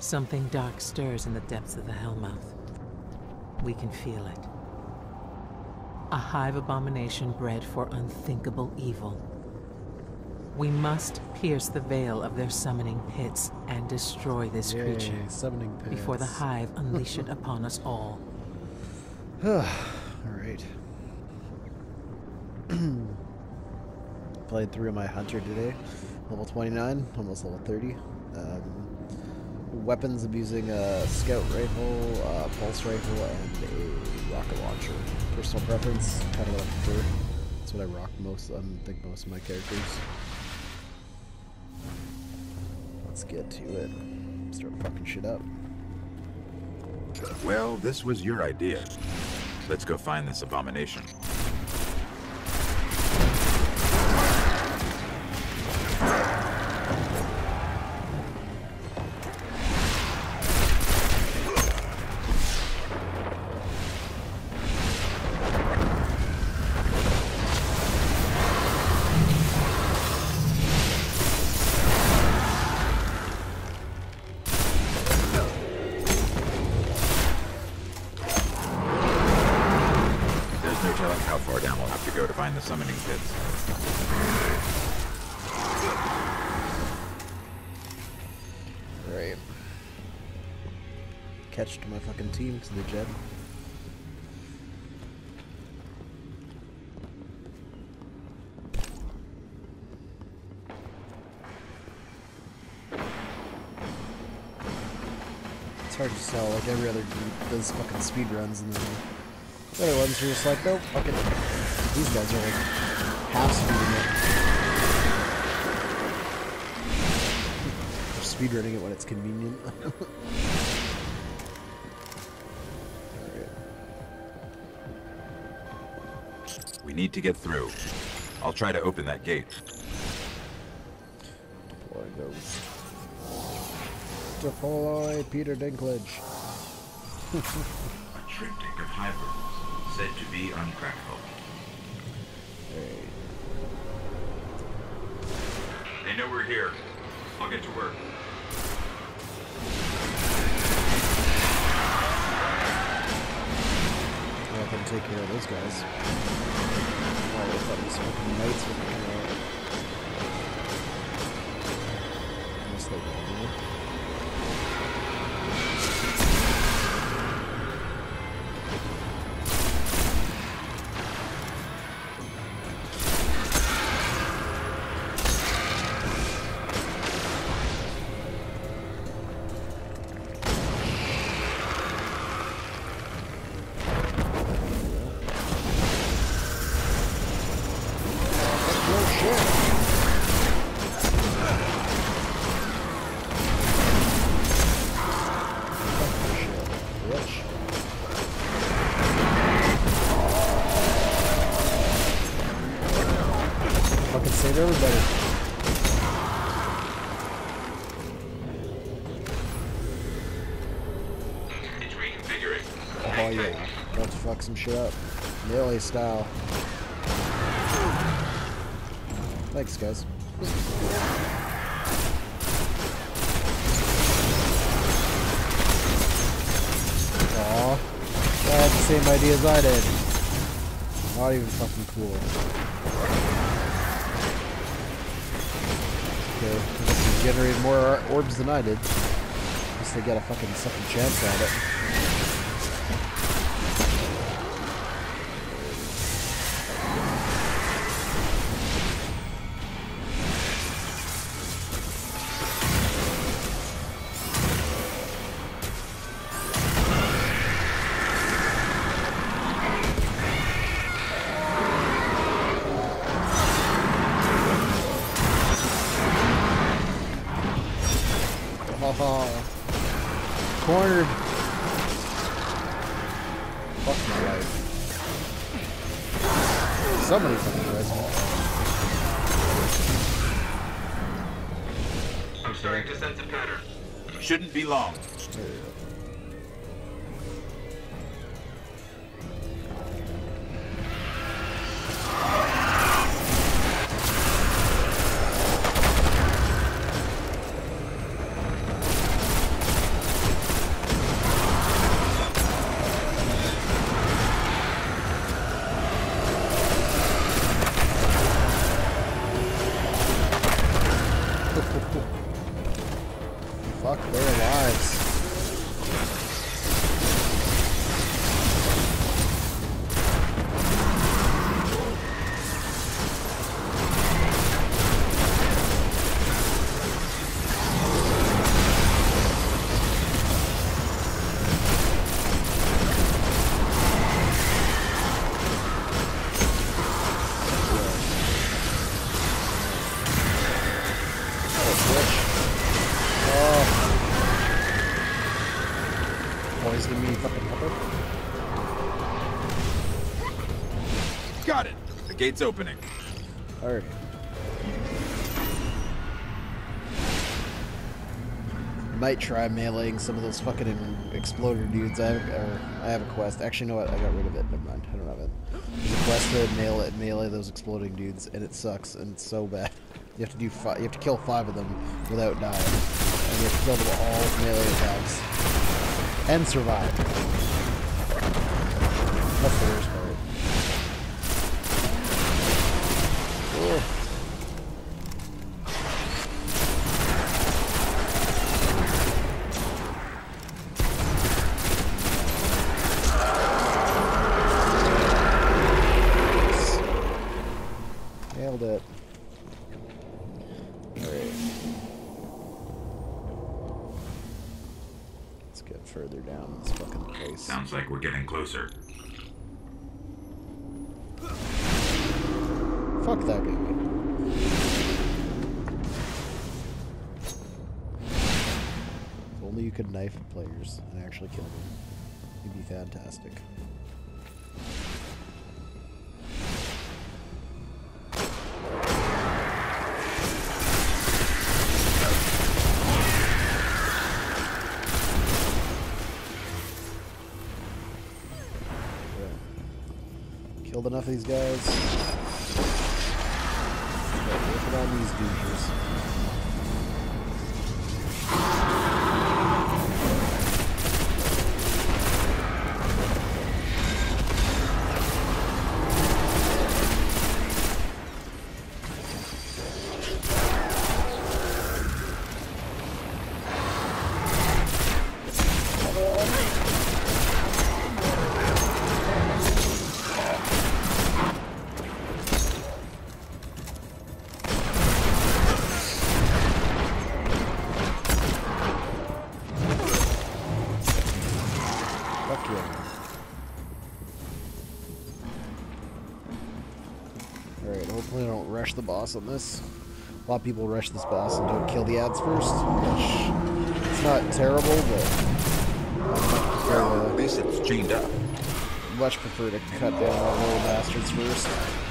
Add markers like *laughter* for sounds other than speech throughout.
Something dark stirs in the depths of the Hellmouth. We can feel it. A hive abomination bred for unthinkable evil. We must pierce the veil of their summoning pits and destroy this Yay, creature summoning pits. before the hive unleash it *laughs* upon us all. *sighs* Alright. *clears throat* Played through my hunter today. Level 29, almost level 30. Um, weapons I'm using a scout rifle, a pulse rifle, and a rocket launcher. Personal preference, kind of what I prefer. That's what I rock most, I think most of my characters. Let's get to it. Start fucking shit up. Well, this was your idea. Let's go find this abomination. How far down we'll have to go to find the summoning pits. Alright. Catch my fucking team to the jet. It's hard to tell, like every other dude does fucking speed runs and then the other ones are just like, nope, fuck it. These guys are like half speeding it. They're speedrunning it when it's convenient. *laughs* We need to get through. I'll try to open that gate. Deploy goes. Deploy Peter Dinklage. *laughs* A triptych of hybrids, said to be uncrackable. Alright. They know we're here. I'll get to work. I can take care of those guys. Oh, I thought these fucking knights would come Oh, shit up. Melee style. Thanks, guys. Aw, I had the same idea as I did. Not even fucking cool. Okay, I guess they generated more orbs than I did. Guess they got a fucking second chance at it. Cornered. Fuck my life. Somebody fucking res me. I'm starting to sense a pattern. Shouldn't be long. Gate's opening. Alright. Might try meleeing some of those fucking exploder dudes. I have, or I have a quest. Actually, no, what? I got rid of it. Never mind. I don't have it. There's a quest to melee, melee those exploding dudes, and it sucks, and it's so bad. You have to do five. You have to kill five of them without dying, and you have to kill them all with melee attacks and survive. Ugh. Nailed it. Alright. Let's get further down this fucking place. Sounds like we're getting closer. Fuck that guy. If only you could knife players and actually kill them. You'd be fantastic. Killed enough of these guys. Start working on these dudes. Rush the boss on this. A lot of people rush this boss and don't kill the ads first, which it's not terrible, but uh, I at prefer least it's chained up. to, much prefer to cut down all the little bastards first.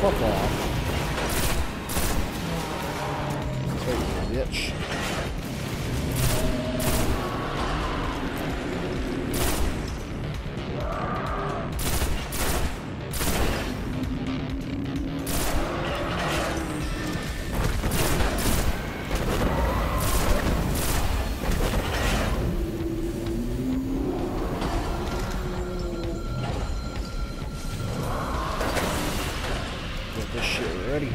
Fuck off. Take you bitch. Shit ready.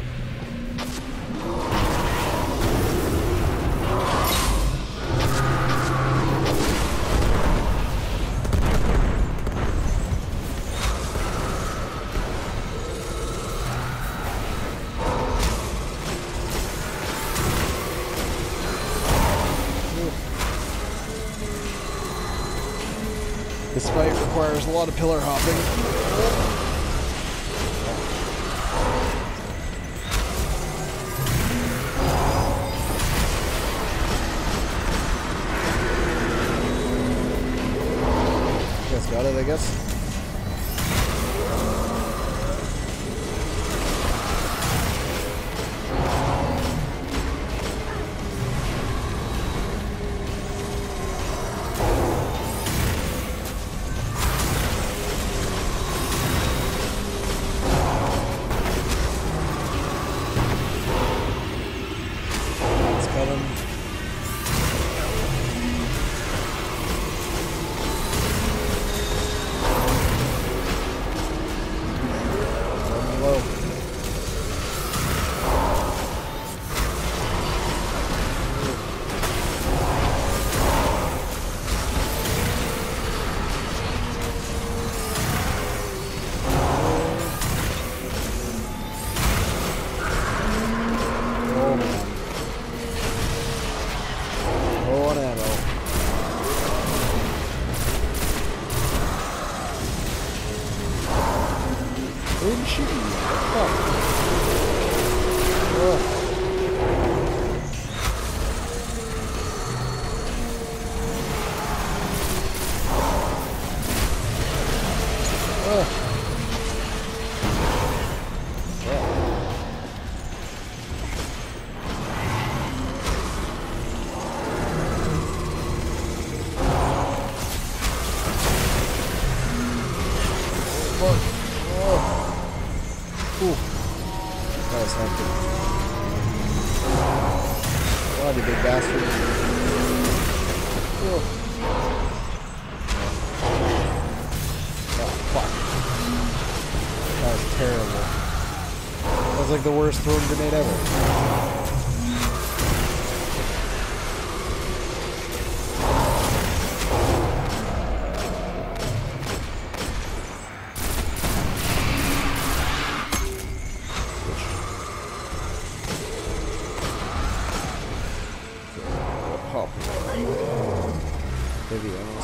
This fight requires a lot of pillar hopping. Got it, I guess. You big bastard. Oh. Oh, fuck. That was terrible. That was like the worst thrown grenade ever. Heavy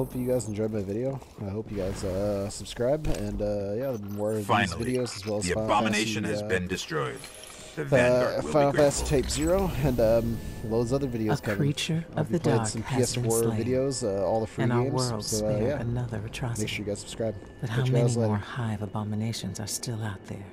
Alright, well, hope you guys enjoyed my video. I hope you guys uh, subscribe, and uh, yeah, more of Finally, these videos as well as the Final abomination Fantasy, has uh, been destroyed. The uh, Vanguard will Final be Fantasy grateful. Type Zero, and um, loads of other videos A coming. creature I'll of be the playing dark some has PS4 slain, videos, uh, all the free and our games. world so uh, yeah, another atrocity. make sure you guys subscribe. But Catch how many guys later. more hive abominations are still out there?